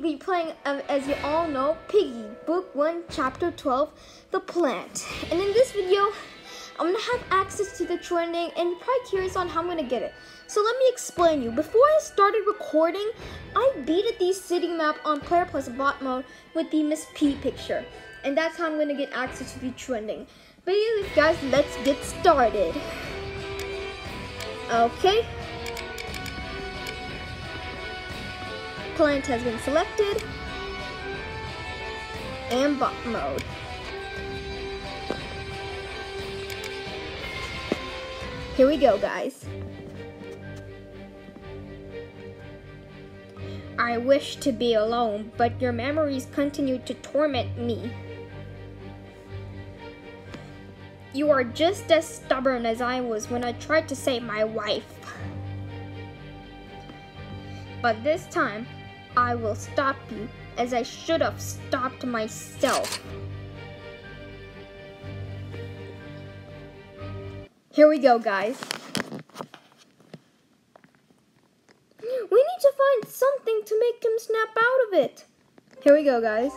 be playing, um, as you all know, Piggy, Book 1, Chapter 12, The Plant. And in this video, I'm gonna have access to the true ending and you're probably curious on how I'm gonna get it. So let me explain you. Before I started recording, I beated the city map on Player Plus bot mode with the Miss P picture. And that's how I'm gonna get access to the true ending. But anyways, guys, let's get started. Okay. Plant has been selected. And bot mode. Here we go, guys. I wish to be alone, but your memories continue to torment me. You are just as stubborn as I was when I tried to save my wife. But this time, I will stop you as I should have stopped myself. Here we go, guys. We need to find something to make him snap out of it. Here we go, guys.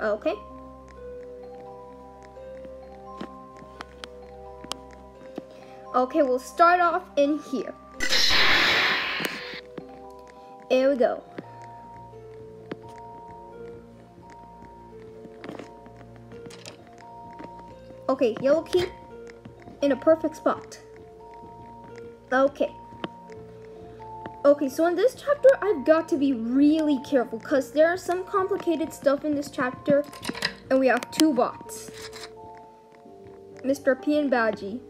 Okay. Okay, we'll start off in here. Here we go. Okay, yellow key in a perfect spot. Okay. Okay, so in this chapter, I've got to be really careful because there are some complicated stuff in this chapter, and we have two bots. Mr. P and Badgy.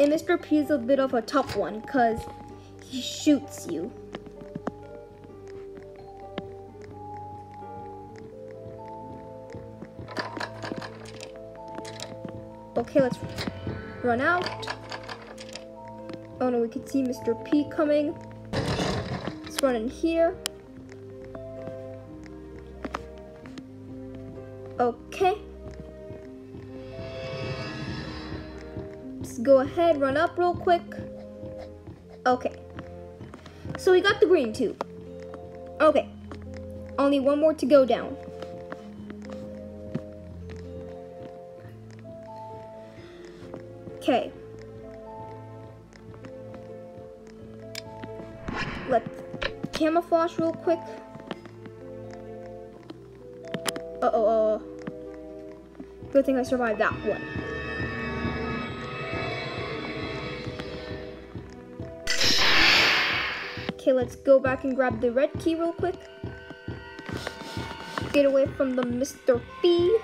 And Mr. P is a bit of a tough one because he shoots you. Okay, let's run out. Oh no, we can see Mr. P coming. Let's run in here. Go ahead, run up real quick. Okay. So we got the green tube. Okay. Only one more to go down. Okay. Let's camouflage real quick. Uh-oh, uh, good thing I survived that one. Okay, let's go back and grab the red key real quick. Get away from the Mr. P.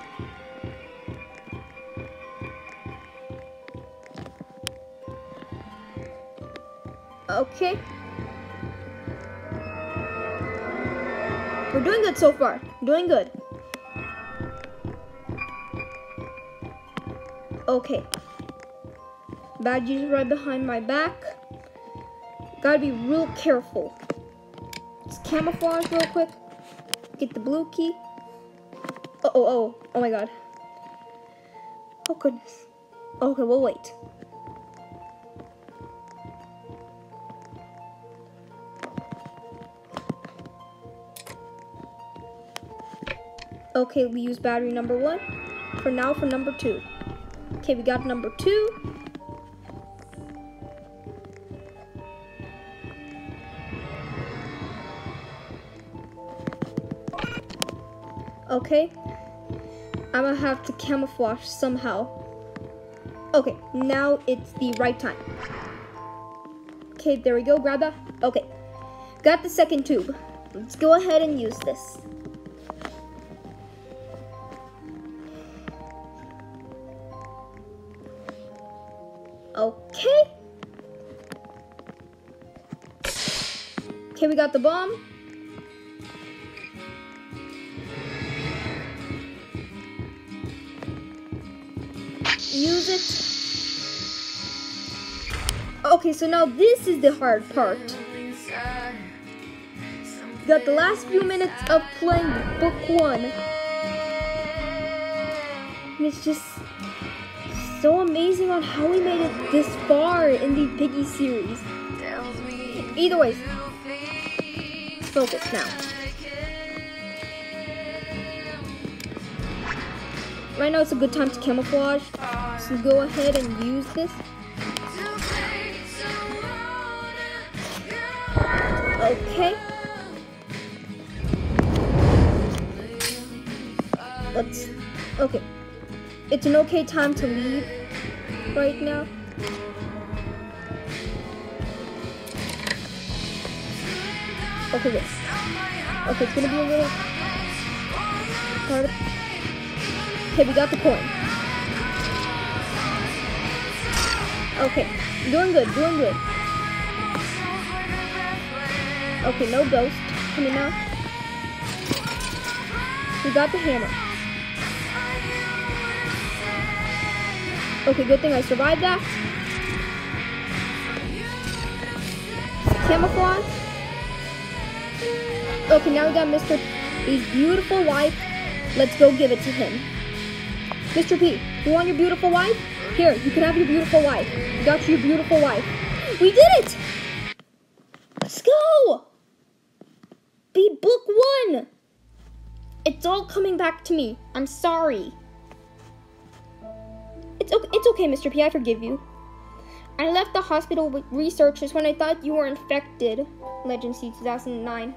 Okay. We're doing good so far. Doing good. Okay. Badgy's right behind my back. Gotta be real careful. Let's camouflage real quick. Get the blue key. Uh oh, oh, oh my god. Oh goodness. Okay, we'll wait. Okay, we use battery number one. For now, for number two. Okay, we got number two. Okay. I'm gonna have to camouflage somehow. Okay, now it's the right time. Okay, there we go, grab that. Okay, got the second tube. Let's go ahead and use this. Okay. Okay, we got the bomb. Use it. Okay, so now this is the hard part. Got the last few minutes of playing book one. it's just so amazing on how we made it this far in the Piggy series. Either way, focus now. Right now it's a good time to camouflage, so go ahead and use this. Okay. Let's, okay. It's an okay time to leave right now. Okay, good. Okay, it's gonna be a little hard. Okay, we got the coin. Okay, doing good, doing good. Okay, no ghost coming out. We got the hammer. Okay, good thing I survived that. Camouflage. Okay, now we got Mr. His beautiful wife. Let's go give it to him. Mr. P, you want your beautiful wife? Here, you can have your beautiful wife. You got your beautiful wife. We did it! Let's go! Be book one! It's all coming back to me. I'm sorry. It's okay, it's okay, Mr. P. I forgive you. I left the hospital with researchers when I thought you were infected. Legend C 2009.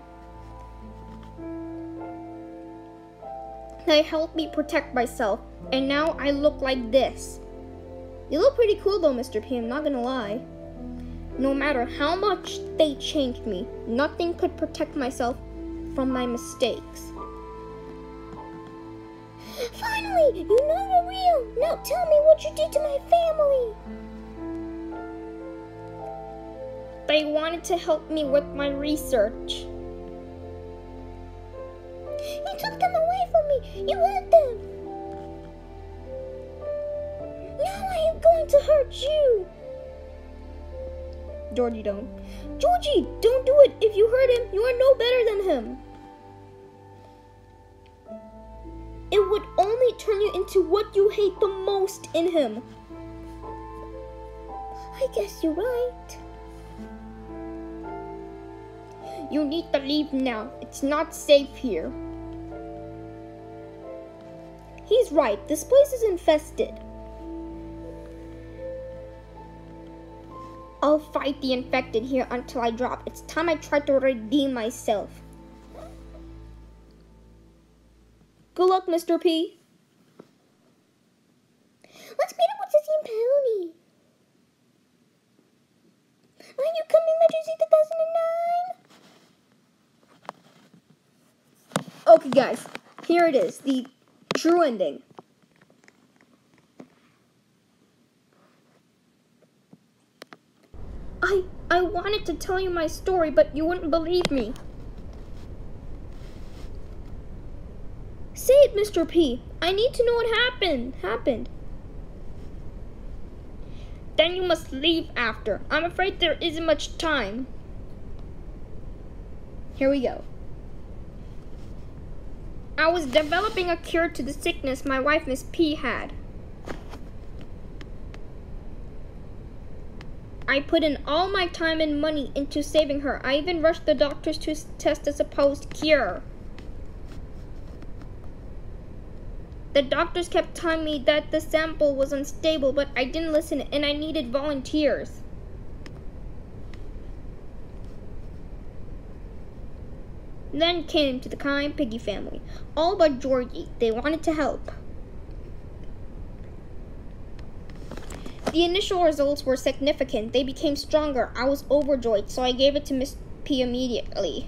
They helped me protect myself, and now I look like this. You look pretty cool though, Mr. P, I'm not gonna lie. No matter how much they changed me, nothing could protect myself from my mistakes. Finally, you know you're real. Now tell me what you did to my family. They wanted to help me with my research. You took them away from me. You had them. Now I am going to hurt you. Georgie, don't. Georgie, don't do it. If you hurt him, you are no better than him. It would only turn you into what you hate the most in him. I guess you're right. You need to leave now. It's not safe here. He's right. This place is infested. I'll fight the infected here until I drop. It's time I try to redeem myself. Good luck, Mr. P. Let's meet up with Zizzy and Pony. Are you coming, Legacy 2009? Okay, guys. Here it is. The true ending. I I wanted to tell you my story, but you wouldn't believe me. Say it, Mr. P. I need to know what happened. Happened. Then you must leave after. I'm afraid there isn't much time. Here we go. I was developing a cure to the sickness my wife, Miss P, had. I put in all my time and money into saving her. I even rushed the doctors to test a supposed cure. The doctors kept telling me that the sample was unstable, but I didn't listen and I needed volunteers. Then came to the kind piggy family, all but Georgie. They wanted to help. The initial results were significant. They became stronger. I was overjoyed, so I gave it to Miss P immediately.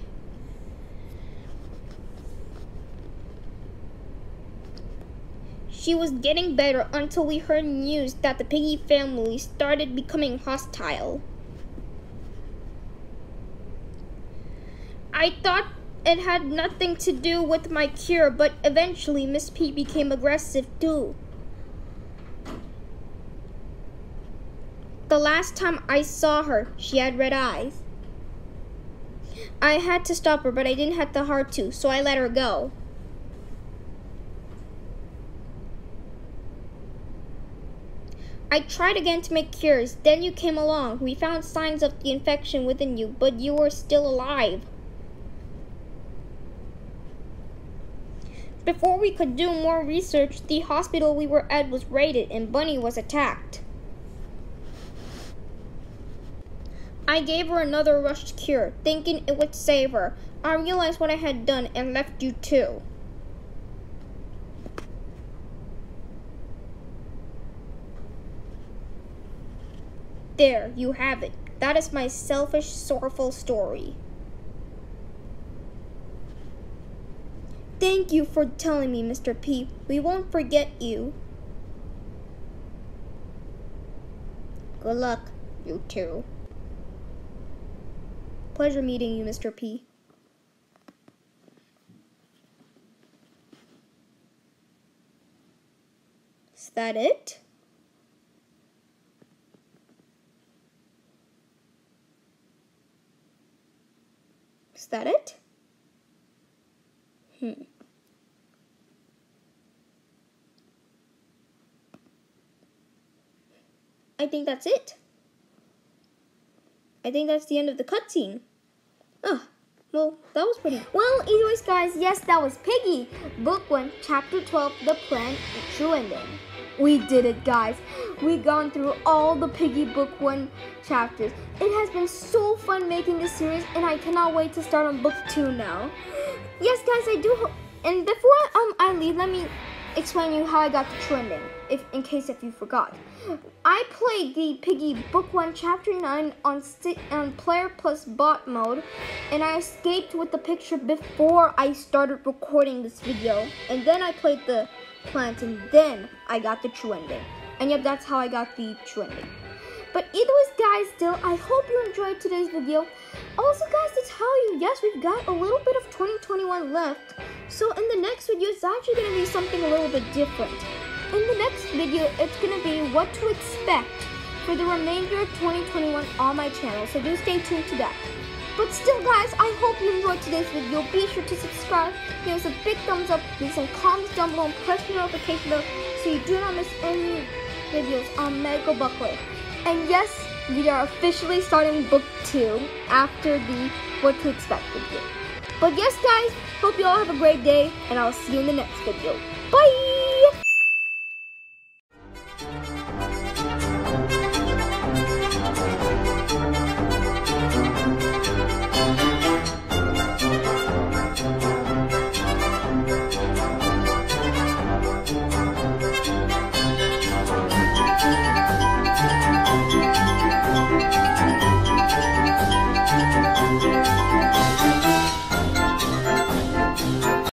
She was getting better until we heard news that the piggy family started becoming hostile. I thought it had nothing to do with my cure, but eventually Miss P became aggressive too. The last time I saw her, she had red eyes. I had to stop her, but I didn't have the heart to, so I let her go. I tried again to make cures. Then you came along. We found signs of the infection within you, but you were still alive. Before we could do more research, the hospital we were at was raided and Bunny was attacked. I gave her another rushed cure, thinking it would save her. I realized what I had done and left you too. There, you have it. That is my selfish, sorrowful story. Thank you for telling me, Mr. P. We won't forget you. Good luck, you two. Pleasure meeting you, Mr. P. Is that it? Is that it? Hmm. I think that's it. I think that's the end of the cutscene. Oh, well, that was pretty. Well, anyways, guys, yes, that was Piggy. Book 1, Chapter 12, The Plant, True Ending. We did it, guys. We gone through all the Piggy Book 1 chapters. It has been so fun making this series, and I cannot wait to start on Book 2 now. Yes, guys, I do And before um, I leave, let me explain you how I got the true ending, if in case if you forgot. I played the Piggy Book 1 Chapter 9 on, on Player Plus Bot mode, and I escaped with the picture before I started recording this video, and then I played the plant, and then I got the true ending. And yep, that's how I got the true ending. But either way, guys, still, I hope you enjoyed today's video. Also, guys, to tell you, yes, we've got a little bit of 2021 left. So in the next video, it's actually going to be something a little bit different. In the next video, it's going to be what to expect for the remainder of 2021 on my channel. So do stay tuned to that. But still, guys, I hope you enjoyed today's video. Be sure to subscribe, give us a big thumbs up, leave some comments down below, and press the notification bell so you do not miss any videos on Medical Buckler. And yes, we are officially starting book two after the What to Expect video. But yes, guys, hope you all have a great day, and I'll see you in the next video. Bye!